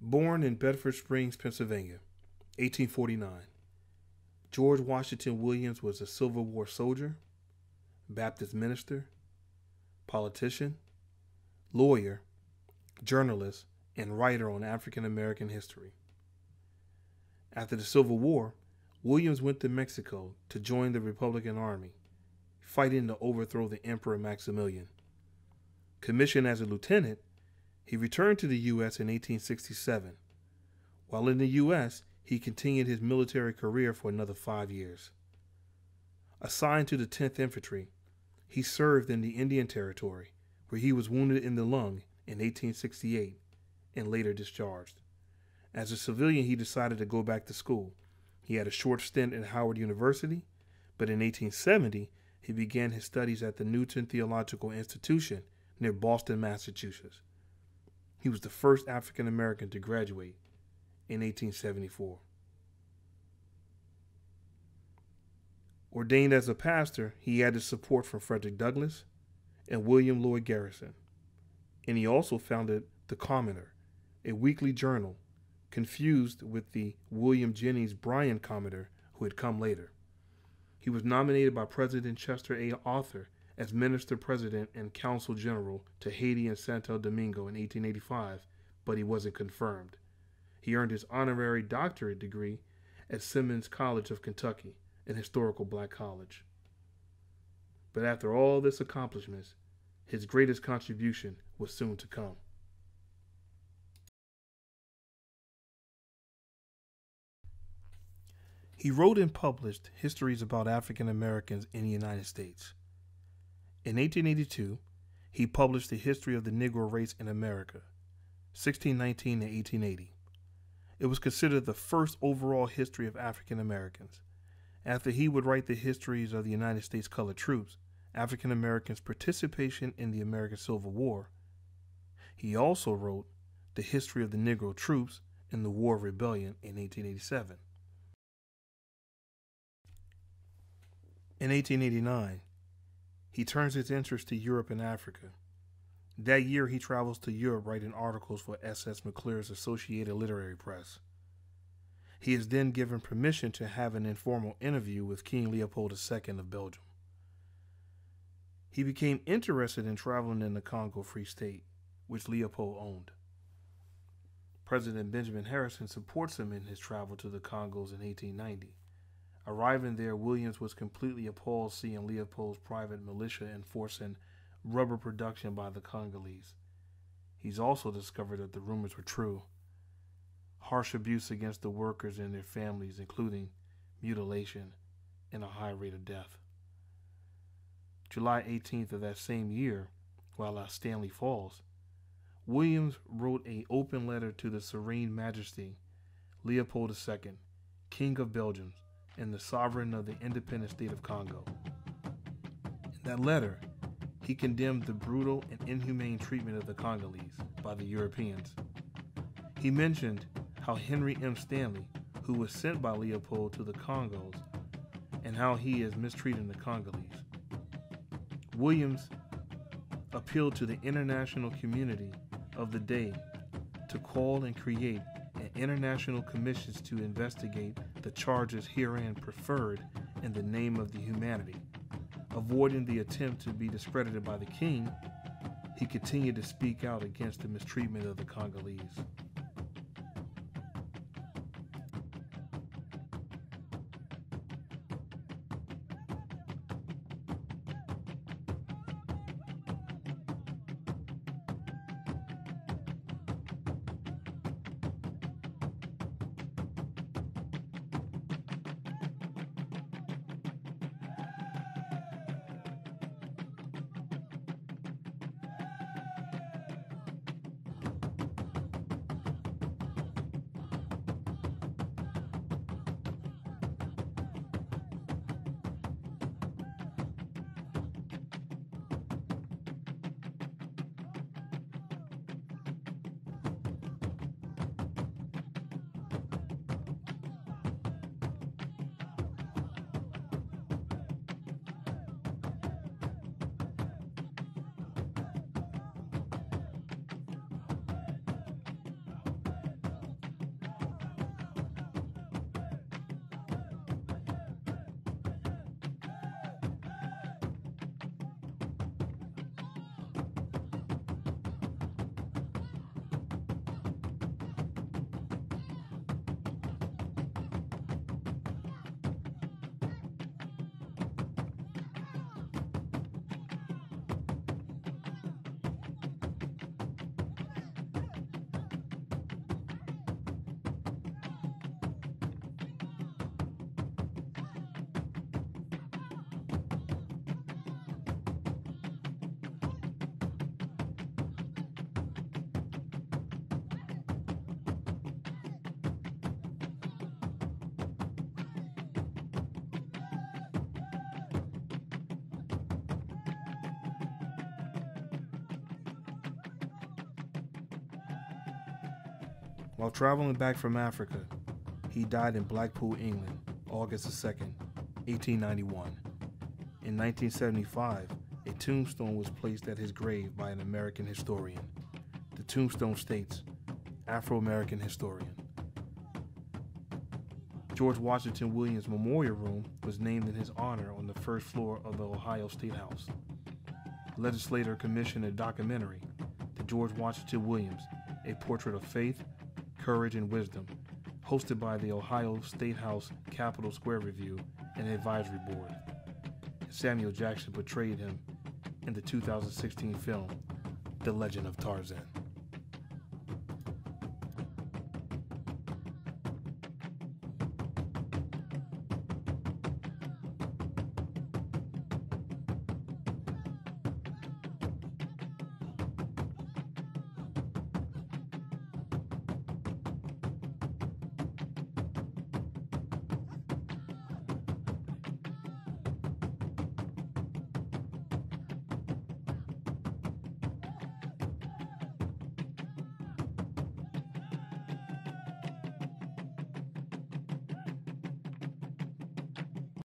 Born in Bedford Springs, Pennsylvania, 1849. George Washington Williams was a Civil War soldier, Baptist minister, politician, lawyer, journalist, and writer on African American history. After the Civil War, Williams went to Mexico to join the Republican Army, fighting to overthrow the Emperor Maximilian. Commissioned as a lieutenant, he returned to the U.S. in 1867. While in the U.S., he continued his military career for another five years. Assigned to the 10th Infantry, he served in the Indian Territory, where he was wounded in the lung in 1868 and later discharged. As a civilian, he decided to go back to school. He had a short stint at Howard University, but in 1870, he began his studies at the Newton Theological Institution near Boston, Massachusetts. He was the first African American to graduate in 1874. Ordained as a pastor, he had the support from Frederick Douglass and William Lloyd Garrison. And he also founded The Commoner, a weekly journal confused with the William Jennings Bryan Commoner who had come later. He was nominated by President Chester A. Arthur as Minister Resident and Consul General to Haiti and Santo Domingo in 1885, but he wasn't confirmed. He earned his honorary doctorate degree at Simmons College of Kentucky, an historical black college. But after all this accomplishments, his greatest contribution was soon to come. He wrote and published histories about African Americans in the United States. In 1882, he published The History of the Negro Race in America, 1619 to 1880. It was considered the first overall history of African Americans. After he would write the histories of the United States colored troops, African Americans' participation in the American Civil War, he also wrote The History of the Negro Troops in the War of Rebellion in 1887. In 1889, he turns his interest to Europe and Africa. That year, he travels to Europe writing articles for S.S. McClure's Associated Literary Press. He is then given permission to have an informal interview with King Leopold II of Belgium. He became interested in traveling in the Congo Free State, which Leopold owned. President Benjamin Harrison supports him in his travel to the Congos in 1890. Arriving there, Williams was completely appalled seeing Leopold's private militia enforcing rubber production by the Congolese. He's also discovered that the rumors were true. Harsh abuse against the workers and their families, including mutilation and a high rate of death. July 18th of that same year, while at Stanley Falls, Williams wrote an open letter to the Serene Majesty Leopold II, King of Belgium, and the sovereign of the independent state of Congo. In that letter, he condemned the brutal and inhumane treatment of the Congolese by the Europeans. He mentioned how Henry M. Stanley, who was sent by Leopold to the Congos, and how he is mistreating the Congolese. Williams appealed to the international community of the day to call and create an international commissions to investigate the charges herein preferred in the name of the humanity. Avoiding the attempt to be discredited by the king, he continued to speak out against the mistreatment of the Congolese. While traveling back from Africa, he died in Blackpool, England, August 2, 1891. In 1975, a tombstone was placed at his grave by an American historian. The tombstone states, Afro American historian. George Washington Williams Memorial Room was named in his honor on the first floor of the Ohio State House. Legislator commissioned a documentary, The George Washington Williams, a portrait of faith, courage, and wisdom, hosted by the Ohio State House Capitol Square Review and Advisory Board. Samuel Jackson portrayed him in the 2016 film, The Legend of Tarzan.